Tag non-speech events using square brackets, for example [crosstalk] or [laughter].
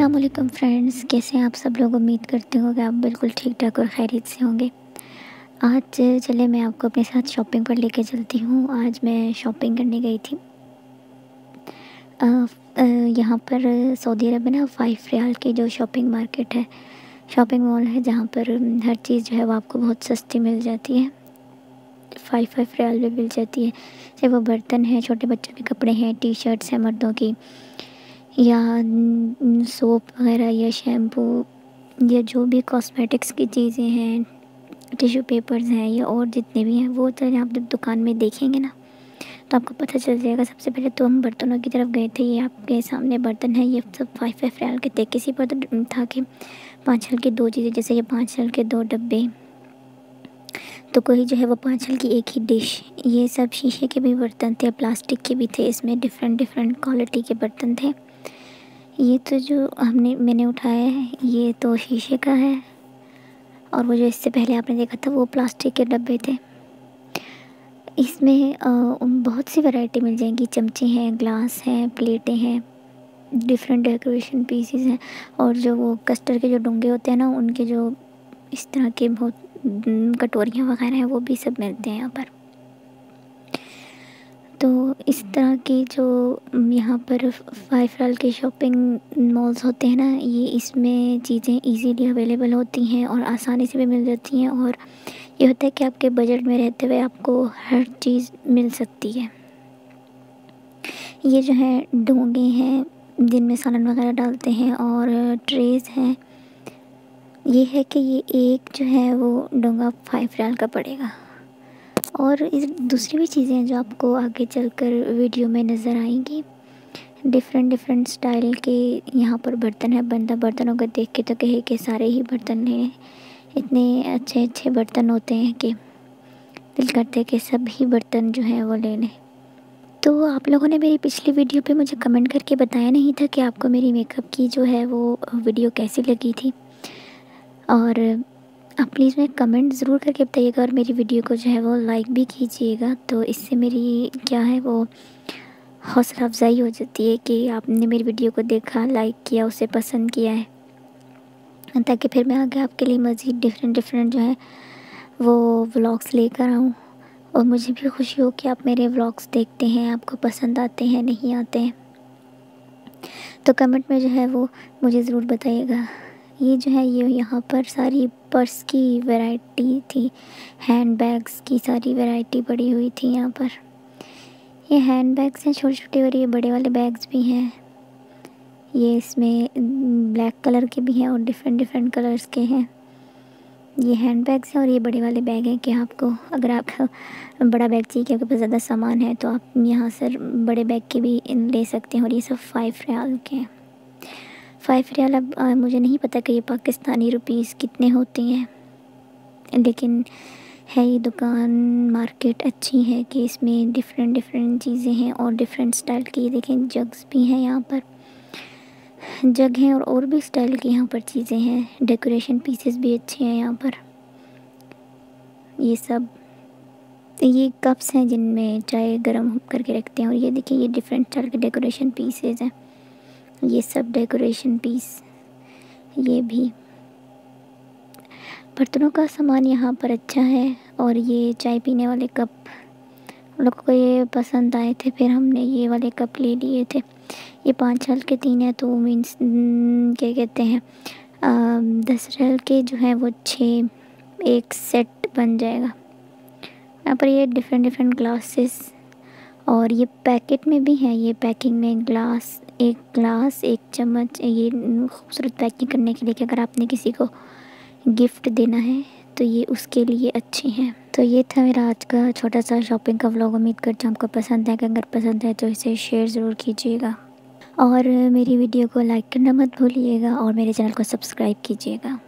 Aslam friends कैसे हैं आप सब लोग? उम्मीद करते हो कि आप बिल्कुल ठीक ठाक और खैरियत से होंगे। आज चले मैं आपको अपने साथ शॉपिंग पर लेके चलती हूँ। आज मैं शॉपिंग करने गई थी। यहाँ पर सऊदी अरब में ना फाइव रियाल की जो शॉपिंग मार्केट है शॉपिंग मॉल है, जहाँ पर हर चीज़ जो है वो आपको बहुत सस्ती मिल जाती है। फाइव फाइव रियाल में मिल जाती है। चाहे वो बर्तन है, छोटे बच्चों के कपड़े हैं टी शर्ट्स हैं, मर्दों की। या सोप वगैरह या शैम्पू या जो भी कॉस्मेटिक्स की चीज़ें हैं टिश्यू पेपर्स हैं या और जितने भी हैं, वो तो आप जब दुकान में देखेंगे ना तो आपको पता चल जाएगा सबसे पहले तो हम बर्तनों की तरफ़ गए थे, ये आपके सामने बर्तन है, ये सब फाइव फाइव रियाल के थे, किसी पर तो था कि पाँच हल की दो चीज़ें, जैसे ये पाँच हल के दो डब्बे। तो कोई जो है वो पाँच हल की एक ही डिश ये सब शीशे के भी बर्तन थे प्लास्टिक के भी थे, इसमें डिफरेंट डिफरेंट क्वालिटी के बर्तन थे। ये तो जो हमने, मैंने उठाया है, ये तो शीशे का है। और वो जो इससे पहले आपने देखा था, वो प्लास्टिक के डब्बे थे। इसमें बहुत सी वैरायटी मिल जाएँगी। चमचे हैं ग्लास हैं, प्लेटें हैं डिफरेंट डेकोरेशन पीसीज हैं। और जो वो कस्टर के जो डोंगे होते हैं ना, उनके जो इस तरह के बहुत कटोरियाँ वगैरह हैं, वो भी सब मिलते हैं यहाँ पर। तो इस तरह की जो यहाँ पर फाइव राल के शॉपिंग मॉल्स होते हैं ना, ये इसमें चीज़ें इजीली अवेलेबल होती हैं और आसानी से भी मिल जाती हैं और ये होता है कि आपके बजट में रहते हुए आपको हर चीज़ मिल सकती है। ये जो है डोंगे हैं, जिनमें सालन वगैरह डालते हैं और ट्रेस हैं, ये है कि ये एक जो है वो डोंगा फाइव रियाल का पड़ेगा। और इस दूसरी भी चीज़ें हैं जो आपको आगे चलकर वीडियो में नज़र आएँगी। डिफरेंट डिफरेंट स्टाइल के यहाँ पर बर्तन है। बंदा बर्तनों को देख के तो कहे कि सारे ही बर्तन हैं। इतने अच्छे अच्छे बर्तन होते हैं कि दिल करते हैं कि सब ही बर्तन जो हैं वो ले लें। तो आप लोगों ने मेरी पिछली वीडियो पे मुझे कमेंट करके बताया नहीं था कि आपको मेरी मेकअप की जो है वो वीडियो कैसी लगी थी। और आप प्लीज़ मैं कमेंट ज़रूर करके बताइएगा और मेरी वीडियो को जो है वो लाइक भी कीजिएगा। तो इससे मेरी क्या है वो हौसला अफजाई हो जाती है कि आपने मेरी वीडियो को देखा लाइक किया, उसे पसंद किया है। ताकि फिर मैं आगे आपके लिए मज़ीद डिफरेंट डिफरेंट जो है वो व्लॉग्स लेकर आऊँ। और मुझे भी खुशी हो कि आप मेरे व्लॉग्स देखते हैं, आपको पसंद आते हैं, नहीं आते हैं। तो कमेंट में जो है वो मुझे ज़रूर बताइएगा। ये जो है, ये यहाँ पर सारी पर्स की वैरायटी थी। हैंड बैग्स की सारी वैरायटी पड़ी हुई थी यहाँ पर। ये हैंड बैग्स हैं छोटे छोटे और ये बड़े वाले बैग्स भी हैं। ये इसमें ब्लैक कलर के भी हैं और डिफरेंट डिफरेंट कलर्स के हैं। ये हैंड बैग्स हैं और ये बड़े वाले बैग हैं कि आपको, अगर आप [laughs] बड़ा बैग चाहिए कि आपके पास ज़्यादा सामान है तो आप यहाँ से बड़े बैग के भी ले सकते हैं और ये सब फाइव रियाल के हैं। फ़ाइव रियाल अब मुझे नहीं पता कि ये पाकिस्तानी रुपीस कितने होते हैं। लेकिन है ये दुकान, मार्केट अच्छी है कि इसमें डिफरेंट डिफरेंट चीज़ें हैं और डिफरेंट स्टाइल की। देखें जग्स भी हैं यहाँ पर। जग हैं और और भी स्टाइल की यहाँ पर चीज़ें हैं। डेकोरेशन पीसेस भी अच्छे हैं यहाँ पर। ये सब, ये कप्स हैं जिनमें चाय गर्म करके रखते हैं और ये देखिए ये डिफरेंट स्टाइल के डेकोरेशन पीसेज हैं। ये सब डेकोरेशन पीस ये भी। बर्तनों का सामान यहाँ पर अच्छा है और ये चाय पीने वाले कप लोग को ये पसंद आए थे, फिर हमने ये वाले कप ले लिए थे। ये पाँच साल के तीन है तो मीन्स क्या कहते हैं दस साल के जो है, वो छः, एक सेट बन जाएगा। यहाँ पर ये डिफरेंट डिफरेंट ग्लासेस और ये पैकेट में भी है, ये पैकिंग में ग्लास एक ग्लास, एक चम्मच, ये खूबसूरत पैकिंग करने के लिए कि अगर आपने किसी को गिफ्ट देना है तो ये उसके लिए अच्छे हैं। तो ये था मेरा आज का छोटा सा शॉपिंग का व्लॉग। उम्मीद करता हूँ आपको पसंद है अगर पसंद है तो इसे शेयर ज़रूर कीजिएगा। और मेरी वीडियो को लाइक करना मत भूलिएगा और मेरे चैनल को सब्सक्राइब कीजिएगा।